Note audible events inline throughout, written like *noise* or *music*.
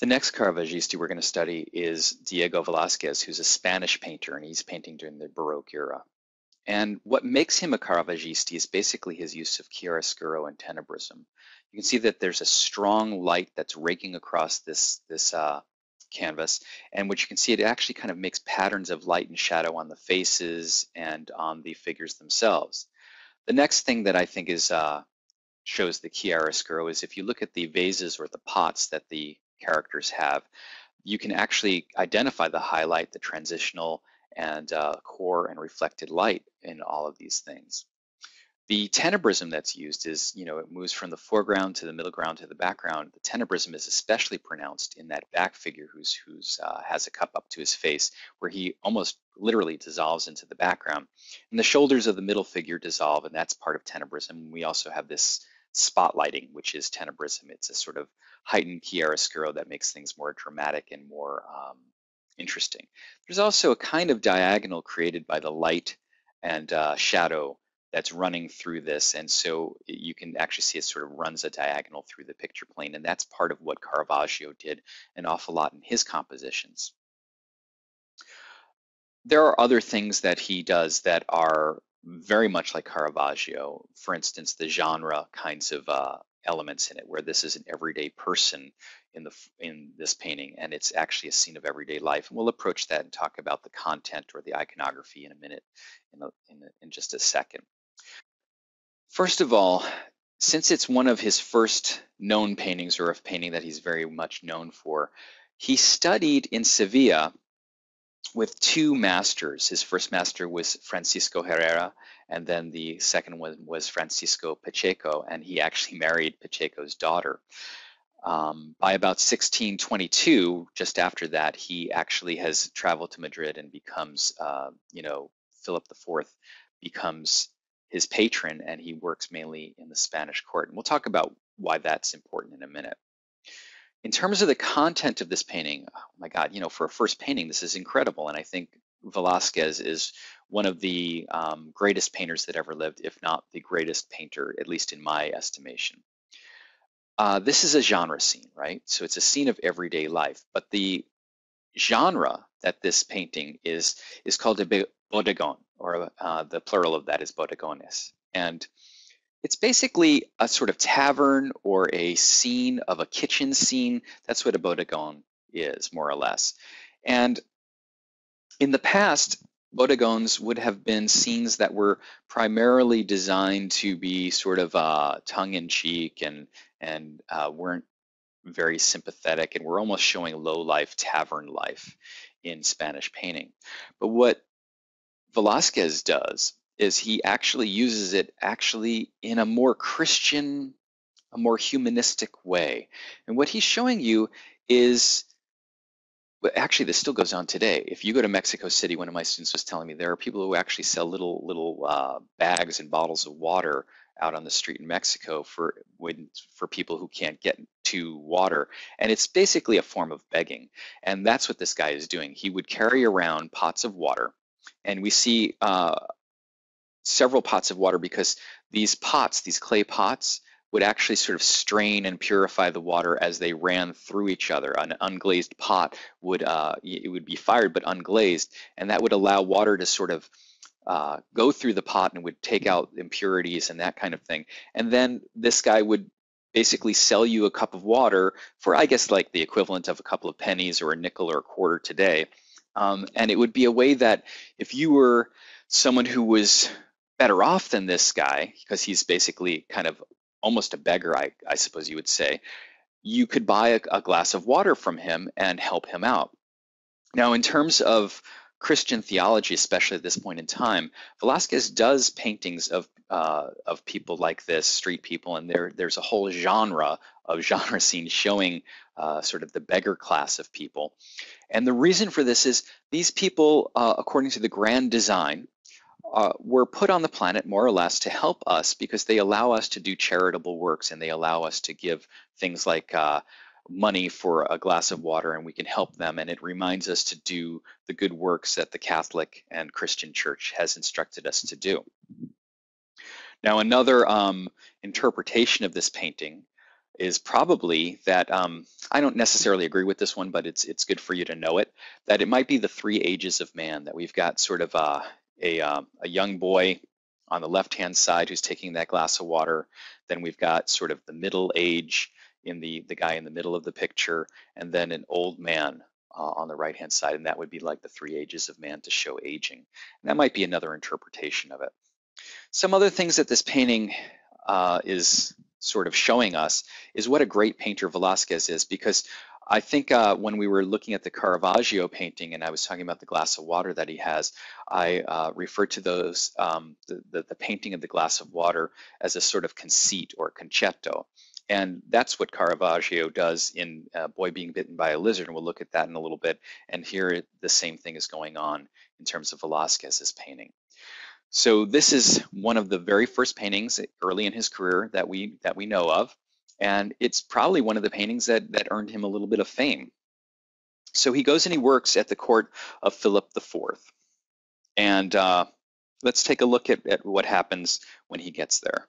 The next Caravaggisti we're going to study is Diego Velázquez, who's a Spanish painter, and he's painting during the Baroque era. And what makes him a Caravaggisti is basically his use of chiaroscuro and tenebrism. You can see that there's a strong light that's raking across this, this uh, canvas. And what you can see, it actually kind of makes patterns of light and shadow on the faces and on the figures themselves. The next thing that I think is uh, shows the chiaroscuro is if you look at the vases or the pots that the characters have, you can actually identify the highlight, the transitional, and uh, core and reflected light in all of these things. The tenebrism that's used is, you know, it moves from the foreground to the middle ground to the background. The tenebrism is especially pronounced in that back figure who's who's uh, has a cup up to his face, where he almost literally dissolves into the background. And the shoulders of the middle figure dissolve, and that's part of tenebrism. We also have this spotlighting, which is tenebrism. It's a sort of heightened chiaroscuro that makes things more dramatic and more um, interesting. There's also a kind of diagonal created by the light and uh, shadow that's running through this. And so you can actually see it sort of runs a diagonal through the picture plane. And that's part of what Caravaggio did an awful lot in his compositions. There are other things that he does that are very much like Caravaggio. For instance, the genre kinds of uh, elements in it, where this is an everyday person in the in this painting, and it's actually a scene of everyday life. And we'll approach that and talk about the content or the iconography in a minute, in, a, in, a, in just a second. First of all, since it's one of his first known paintings or a painting that he's very much known for, he studied in Sevilla with two masters. His first master was Francisco Herrera, and then the second one was Francisco Pacheco, and he actually *laughs* married Pacheco's daughter. Um, by about 1622, just after that, he actually has traveled to Madrid and becomes, uh, you know, Philip IV becomes his patron, and he works mainly in the Spanish court. And we'll talk about why that's important in a minute. In terms of the content of this painting, oh my God, you know, for a first painting, this is incredible. And I think Velázquez is one of the um, greatest painters that ever lived, if not the greatest painter, at least in my estimation. Uh, this is a genre scene, right? So it's a scene of everyday life, but the genre that this painting is is called a bodegon, or uh, the plural of that is bodegones. And it's basically a sort of tavern or a scene of a kitchen scene. That's what a bodegon is, more or less. And in the past, bodegones would have been scenes that were primarily designed to be sort of uh, tongue-in-cheek and and uh, weren't very sympathetic and were almost showing low life tavern life in Spanish painting. But what Velázquez does is he actually uses it actually in a more Christian, a more humanistic way. And what he's showing you is actually this still goes on today. If you go to Mexico City, one of my students was telling me there are people who actually sell little little uh, bags and bottles of water out on the street in Mexico for when for people who can't get to water, and it's basically a form of begging. And that's what this guy is doing. He would carry around pots of water, and we see uh, several pots of water because these pots, these clay pots, would actually sort of strain and purify the water as they ran through each other. An unglazed pot would uh, it would be fired but unglazed, and that would allow water to sort of uh, go through the pot and would take out impurities and that kind of thing. And then this guy would basically sell you a cup of water for, I guess, like the equivalent of a couple of pennies or a nickel or a quarter today. Um, and it would be a way that if you were someone who was better off than this guy because he's basically kind of almost a beggar, I, I suppose you would say, you could buy a, a glass of water from him and help him out. Now, in terms of Christian theology, especially at this point in time, Velázquez does paintings of uh, of people like this, street people, and there there's a whole genre of *laughs* genre scenes showing uh, sort of the beggar class of people. And the reason for this is these people, uh, according to the grand design, uh, were put on the planet more or less to help us because they allow us to do charitable works and they allow us to give things like uh, money for a glass of water and we can help them and it reminds us to do the good works that the Catholic and Christian church has instructed us to do. Now another um, interpretation of this painting is probably that um, I don't necessarily agree with this one, but it's it's good for you to know it. That it might be the three ages of man. That we've got sort of a a, uh, a young boy on the left-hand side who's taking that glass of water. Then we've got sort of the middle age in the the guy in the middle of the picture, and then an old man uh, on the right-hand side, and that would be like the three ages of man to show aging. And that might be another interpretation of it. Some other things that this painting uh, is sort of showing us is what a great painter Velasquez is because I think uh, when we were looking at the Caravaggio painting and I was talking about the glass of water that he has, I uh, referred to those, um, the, the, the, painting of the glass of water as a sort of conceit or concetto. And that's what Caravaggio does in uh, Boy Being Bitten by a Lizard, and we'll look at that in a little bit. And here the same thing is going on in terms of Velasquez's painting. So this is one of the very first paintings early in his career that we that we know of, and it's probably one of the paintings that that earned him a little bit of fame. So he goes and he works at the court of Philip IV, and uh, let's take a look at, at what happens when he gets there.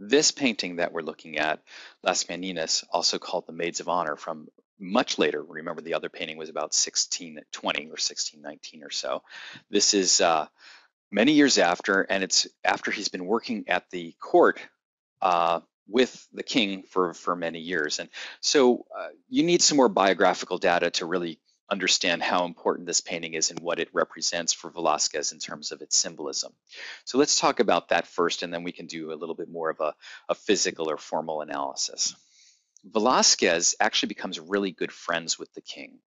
This painting that we're looking at, Las Meninas, also called the Maids of Honor, from much later. Remember, the other painting was about 1620 or 1619 or so. This is uh, many years after, and it's after he's been working at the court uh, with the king for, for many years. And so uh, you need some more biographical data to really understand how important this painting is and what it represents for Velasquez in terms of its symbolism. So let's talk about that first, and then we can do a little bit more of a, a physical or formal analysis. Velasquez actually becomes really good friends with the king.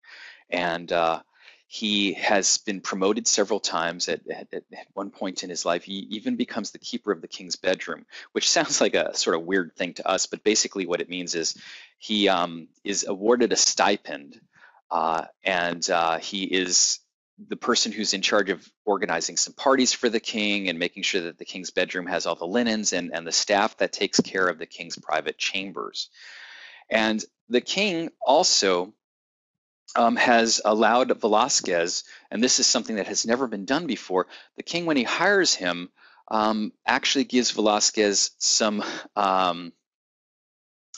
And uh, he has been promoted several times. At, at, at, one point in his life, he even becomes the keeper of the king's bedroom, which *laughs* sounds like a sort of weird thing to us, but basically what it means is he um, is awarded a stipend uh, and uh, he is the person who's in charge of organizing some parties for the king and making sure that the king's bedroom has all the linens and, and the staff that takes care of the king's private chambers. And the king also um, has allowed Velasquez, and this is something that has never been done before, the king, when he hires him, um, actually gives Velasquez some um,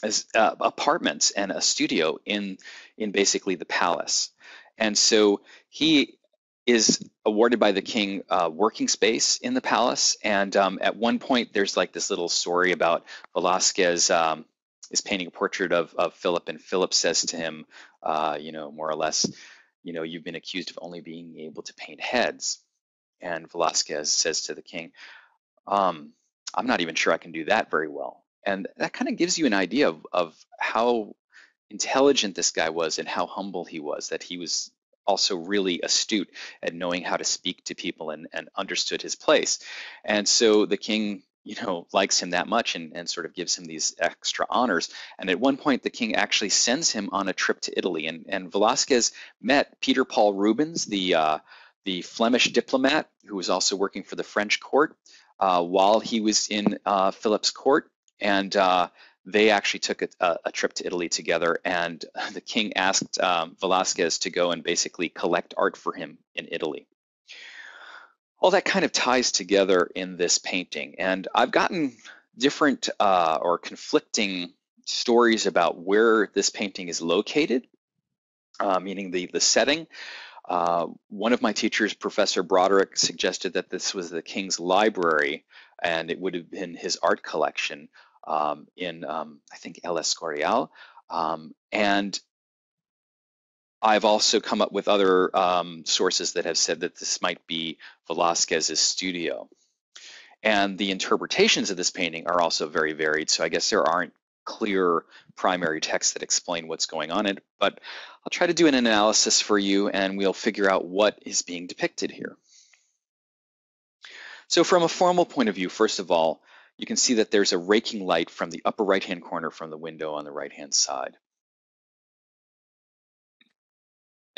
as, uh, apartments and a studio in, in basically the palace. And so he is awarded by the king uh, working space in the palace. And um, at one point, there's like this little story about Velasquez um, is painting a portrait of, of Philip, and Philip says to him, uh, you know, more or less, you know, you've been accused of only being able to paint heads. And Velasquez says to the king, um, I'm not even sure I can do that very well. And that kind of gives you an idea of, of how intelligent this guy was and how humble he was, that he was also really astute at knowing how to speak to people and, and understood his place. And so the king you know, likes him that much and, and sort of gives him these extra honors. And at one point, the king actually sends him on a trip to Italy. And, and Velasquez met Peter Paul Rubens, the, uh, the Flemish diplomat who was also working for the French court uh, while he was in uh, Philip's court. And uh, they actually took a, a, trip to Italy together. And *laughs* the king asked um, Velasquez to go and basically collect art for him in Italy all that kind of ties together in this painting. And I've gotten different uh, or conflicting stories about where this painting is located, uh, meaning the, the setting. Uh, one of my teachers, Professor Broderick, suggested that this was the King's Library and it would have been his art collection um, in, um, I think, El Escorial. Um, and I've also come up with other um, sources that have said that this might be Velasquez's studio. And the interpretations of this painting are also very varied. So I guess there aren't clear primary texts that explain what's going on in it, but I'll try to do an analysis for you and we'll figure out what is being depicted here. So from a formal point of view, first of all, you can see that there's a raking light from the upper right-hand corner from the window on the right-hand side.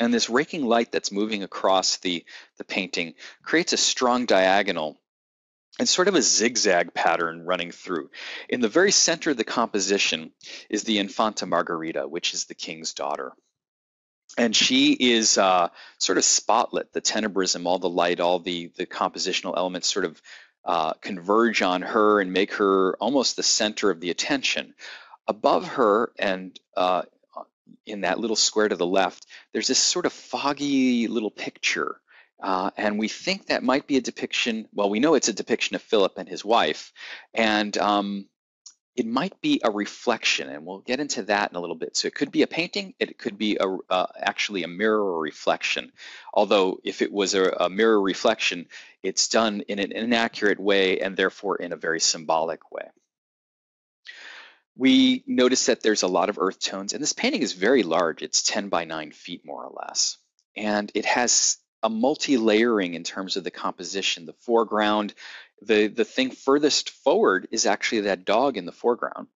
And this raking light that's moving across the, the painting creates a strong diagonal and sort of a zigzag pattern running through. In the very center of the composition is the Infanta Margarita, which is the king's daughter. And she is uh, sort of spotlit, the tenebrism, all the light, all the, the compositional elements sort of uh, converge on her and make her almost the center of the attention. Above her and uh, in that little square to the left, there's this sort of foggy little picture. Uh, and we think that might be a depiction, well, we know it's a depiction of Philip and his wife. And um, it might be a reflection, and we'll get into that in a little bit. So it could be a painting, it could be a, uh, actually a mirror reflection. Although if it was a, a, mirror reflection, it's done in an inaccurate way and therefore in a very symbolic way. We notice that there's a lot of earth tones, and this painting is very large. It's 10 by 9 feet, more or less. And it has a multi-layering in terms of the composition. The foreground the, the thing furthest forward is actually that dog in the foreground.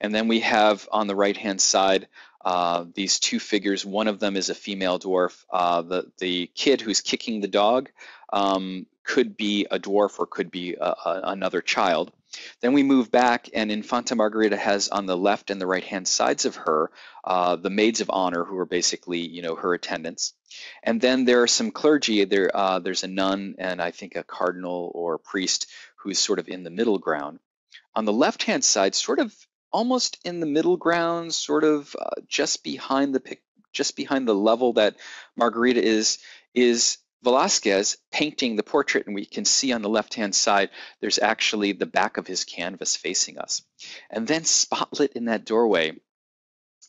And then we have on the right-hand side uh, these two figures. One of them is a female dwarf. Uh, the, the kid who's kicking the dog um, could be a dwarf or could be a, a, another child. Then we move back, and Infanta Margarita has on the left and the right hand sides of her uh, the maids of honor, who are basically, you know, her attendants. And then there are some clergy. There, uh, there's a nun and I think a cardinal or a priest who's sort of in the middle ground. On the left hand side, sort of almost in the middle ground, sort of uh, just behind the just behind the level that Margarita is, is Velasquez painting the portrait, and we can see on the left-hand side, there's actually the back of his canvas facing us. And then spotlit in that doorway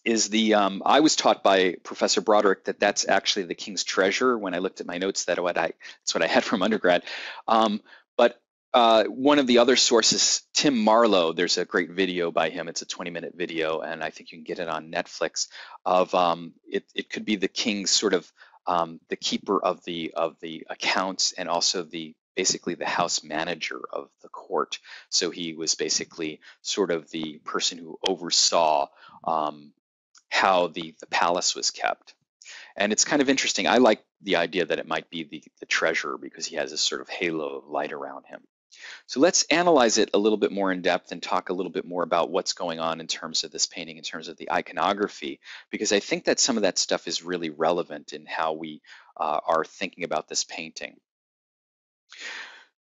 is the, um, I was taught by Professor Broderick that that's actually the King's treasure. When I looked at my notes, that what I, that's what I had *laughs* from undergrad. Um, but uh, one of the other sources, Tim Marlow, there's a great video by him. It's a 20 minute video, and I think you can get it on Netflix. Of um, it, it could be the king's sort of um, the keeper of the of the accounts and also the basically the house manager of the court. So he was basically sort of the person who oversaw um, how the, the palace was kept. And it's kind of interesting. I like the idea that it might be the, the treasurer because he has this sort of halo of light around him. So let's analyze it a little bit more in depth and talk a little bit more about what's going on in terms of this painting, in terms of the iconography, because I think that some of that stuff is really relevant in how we uh, are thinking about this painting.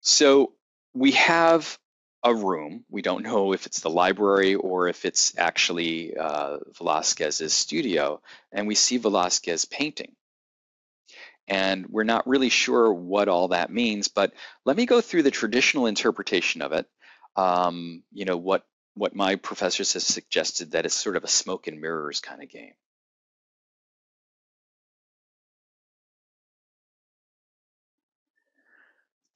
So we have a room. We don't know if it's the library or if it's actually uh, Velasquez's studio, and we see Velasquez painting and we're not really sure what all that means. But let me go through the traditional interpretation of it. Um, you know what what my professors have suggested that it's sort of a smoke and mirrors kind of game.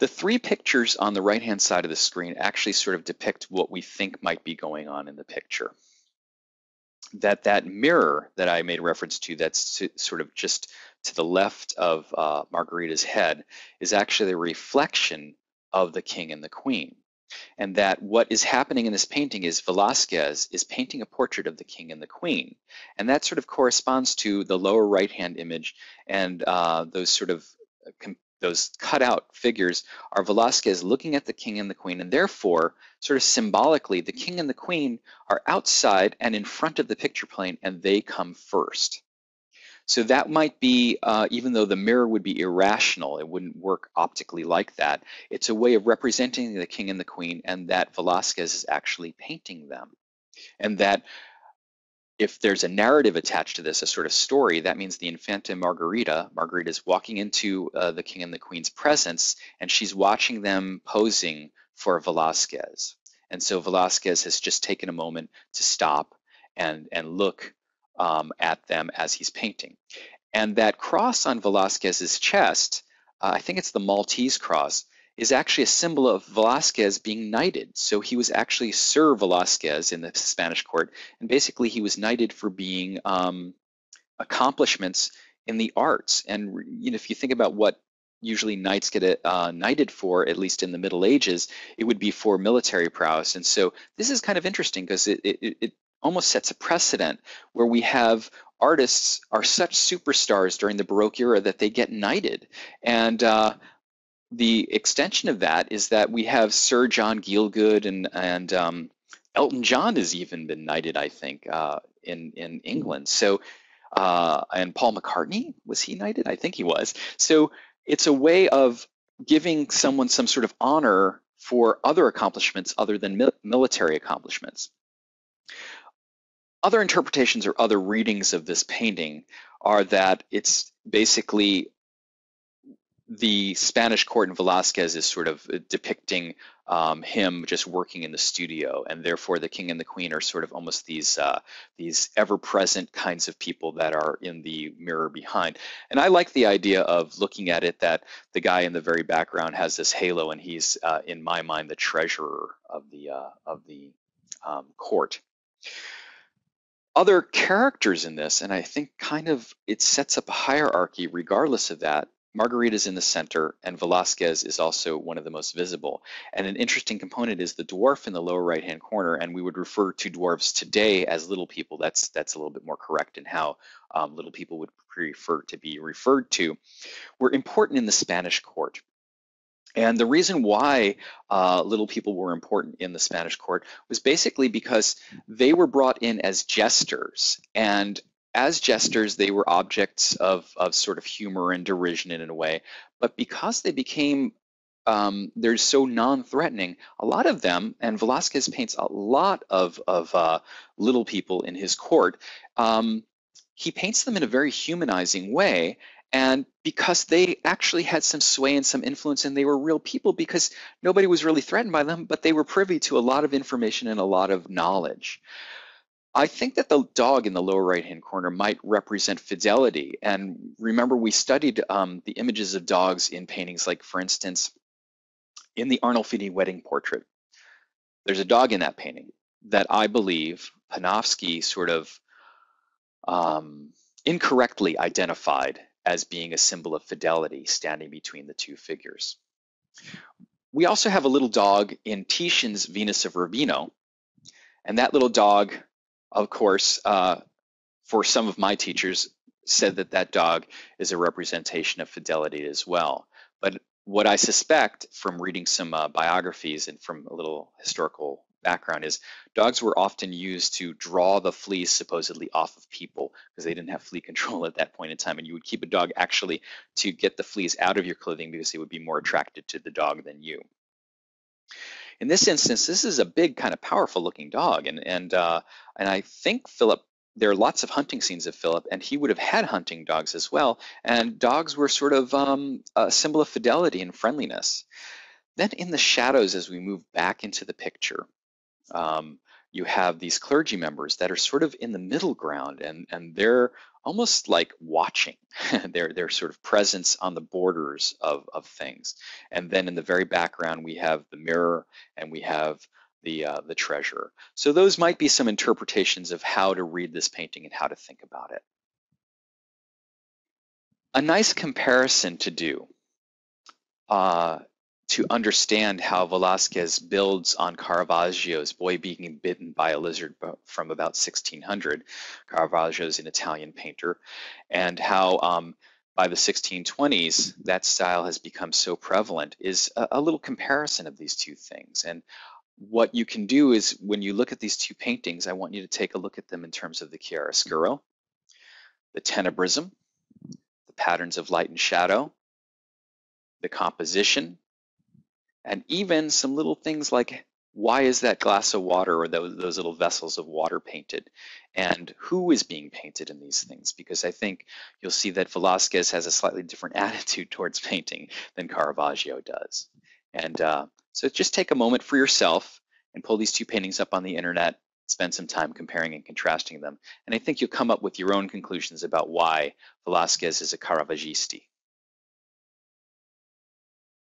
The three pictures on the right-hand side of the screen actually sort of depict what we think might be going on in the picture. That that mirror that I made reference to, that's sort of just to the left of uh, Margarita's head is actually a reflection of the king and the queen. And that what is happening in this painting is Velasquez is painting a portrait of the king and the queen. And that sort of corresponds to the lower right hand image and uh, those sort of uh, those cutout figures are Velasquez looking at the king and the queen, and therefore, sort of symbolically, the king and the queen are outside and in front of the picture plane, and they come first. So that might be, uh, even though the mirror would be irrational, it wouldn't work optically like that. It's a way of representing the king and the queen and that Velasquez is actually painting them. And that if there's a narrative attached to this, a sort of story, that means the Infanta Margarita, Margarita is walking into uh, the king and the queen's presence and she's watching them posing for Velasquez. And so Velasquez has just taken a moment to stop and, and look um, at them as he's painting. And that cross on Velasquez's chest, uh, I think it's the Maltese cross, is actually a symbol of Velasquez being knighted. So he was actually Sir Velasquez in the Spanish court, and basically he was knighted for being um, accomplishments in the arts. And you know, if you think about what usually knights get uh, knighted for, at least in the Middle Ages, it would be for military prowess. And so this is kind of interesting because it, it, it almost sets a precedent where we have artists are such superstars during the Baroque era that they get knighted. And uh, the extension of that is that we have Sir John Gielgud and, and um, Elton John has even been knighted, I think, uh, in, in England. So, uh, and Paul McCartney, was he knighted? I think he was. So it's a way of giving someone some sort of honor for other accomplishments other than mil military accomplishments. Other interpretations or other readings of this painting are that it's basically the Spanish court in Velázquez is sort of depicting um, him just working in the studio, and therefore the king and the queen are sort of almost these uh, these ever-present kinds of people that are in the mirror behind. And I like the idea of looking at it that the guy in the very background has this halo, and he's, uh, in my mind, the treasurer of the uh, of the um, court. Other characters in this, and I think kind of it sets up a hierarchy regardless of that, Margarita is in the center, and Velasquez is also one of the most visible. And an interesting component is the dwarf in the lower right-hand corner, and we would refer to dwarves today as little people. That's that's a little bit more correct in how um, little people would prefer to be referred to. Were important in the Spanish court. And the reason why uh, little people were important in the Spanish court was basically because they were brought in as jesters. And as jesters, they were objects of, of sort of humor and derision in a way. But because they became um, they're so non-threatening. A lot of them, and Velasquez paints a lot of of uh, little people in his court. Um, he paints them in a very humanizing way, and because they actually had some sway and some influence, and they were real people, because nobody was really threatened by them, but they were privy to a lot of information and a lot of knowledge. I think that the dog in the lower right-hand corner might represent fidelity. And remember, we studied um, the images of dogs in paintings, like for instance, in the Arnolfini wedding portrait, there's a dog in that painting that I believe Panofsky sort of um, incorrectly identified as being a symbol of fidelity standing between the two figures. We also have a little dog in Titian's Venus of Urbino, and that little dog of course, uh, for some of my teachers, said that that dog is a representation of fidelity as well. But what I suspect from reading some uh, biographies and from a little historical background is dogs were often used to draw the fleas supposedly off of people because they didn't have flea *laughs* control at that point in time. And you would keep a dog actually to get the fleas out of your clothing because they would be more attracted to the dog than you. In this instance, this is a big kind of powerful looking dog. And, and, uh, and I think Philip there are lots of hunting scenes of Philip, and he would have had hunting dogs as well. And dogs were sort of um, a symbol of fidelity and friendliness. Then in the shadows, as we move back into the picture, um, you have these clergy members that are sort of in the middle ground and, and they're almost like watching *laughs* their, their sort of presence on the borders of, of things. And then in the very background, we have the mirror and we have the, uh, the treasure. So those might be some interpretations of how to read this painting and how to think about it. A nice comparison to do uh, to understand how Velasquez builds on Caravaggio's Boy Being Bitten by a Lizard from about 1600. Caravaggio is an Italian painter, and how um, by the 1620s that style has become so prevalent is a, a little comparison of these two things. And what you can do is when you look at these two paintings, I want you to take a look at them in terms of the chiaroscuro, the tenebrism, the patterns of light and shadow, the composition, and even some little things like why is that glass of water or those, those little vessels of water painted? And who is being painted in these things? Because i think you'll see that velasquez has a slightly different *laughs* attitude towards painting than caravaggio does. And uh, so just take a moment for yourself and pull these two paintings up on the internet spend some time comparing and contrasting them and i think you'll come up with your own conclusions about why velasquez is a caravaggisti